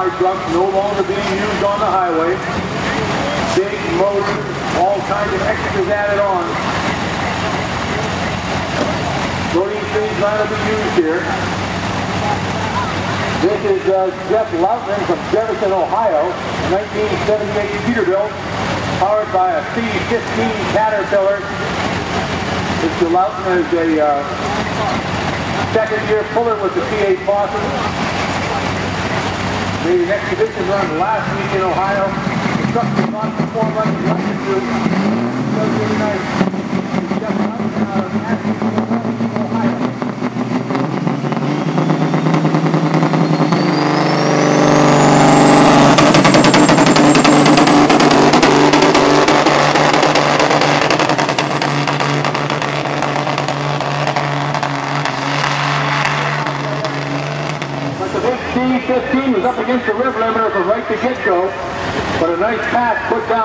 Trucks no longer being used on the highway. Big motors, all kinds of extras added on. Loading screens not to be used here. This is uh, Jeff Loutman from Jefferson, Ohio, 1978 Peterbilt, powered by a C-15 Caterpillar. Mr. Loutman is a uh, second year puller with the PA Possum. An exhibition run last week in Ohio. The truck was on for D15 was up against the rev limiter from right to get-go, but a nice pass put down.